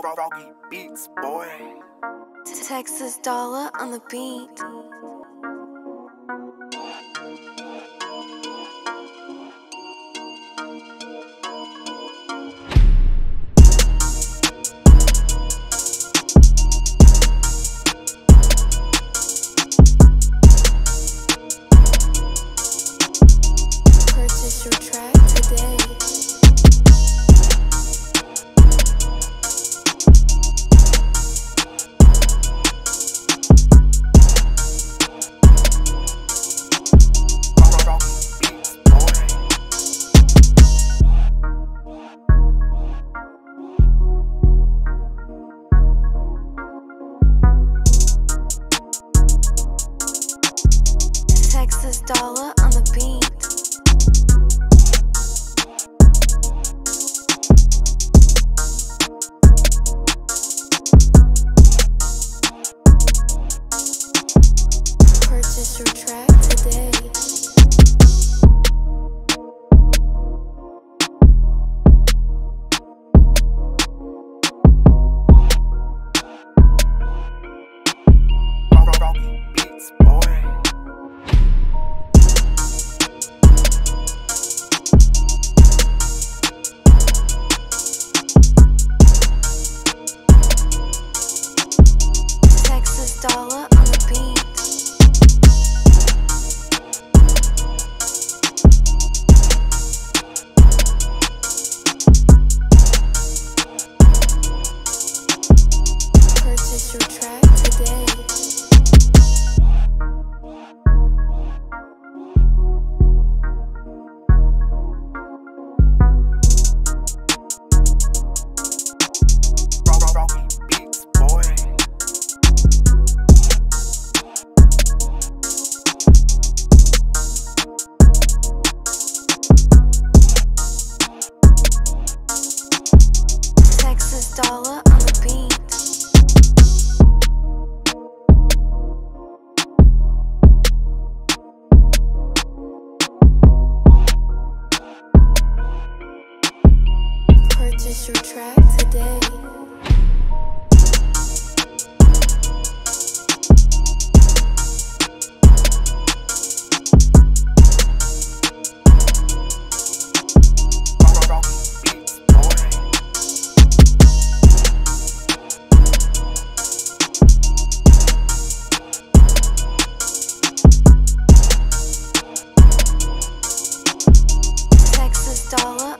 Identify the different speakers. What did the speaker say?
Speaker 1: Frogie Beats, boy.
Speaker 2: Texas Dolla on the beat. Purchase your Dolla your track today. Dolla purchase your track today. Texas Dolla.